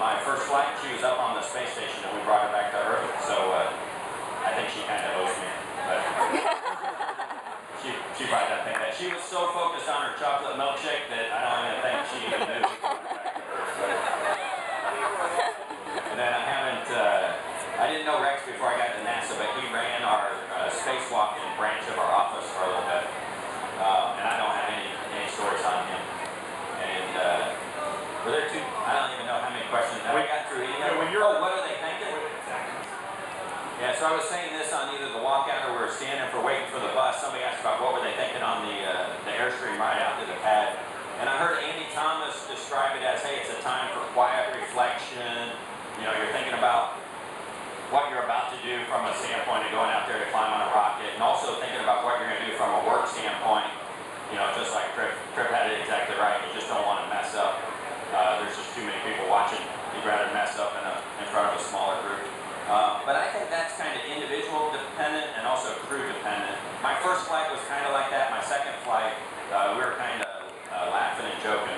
my first flight. She was up on the space station and we brought her back to Earth. So uh, I think she kind of owes me. But she, she probably doesn't think that. She was so focused on her chocolate milkshake that I don't even think she even knew. And then I haven't, uh, I didn't know Rex before I got to NASA, but he ran our uh, spacewalk branch of our office for a little bit. Uh, and I don't have any, any stories on him. And uh, were there two, I don't even know how Yeah, so I was saying this on either the walkout or we we're standing for waiting for the bus. Somebody asked about what were they thinking on the, uh, the Airstream ride out to the pad. And I heard Andy Thomas describe it as, hey, it's a time for quiet reflection. You know, you're thinking about what you're about to do from a standpoint of going out there to climb on a rocket and also thinking about what you're gonna do from a work standpoint. You know, just my first flight was kind of like that. My second flight, uh, we were kind of uh, laughing and joking.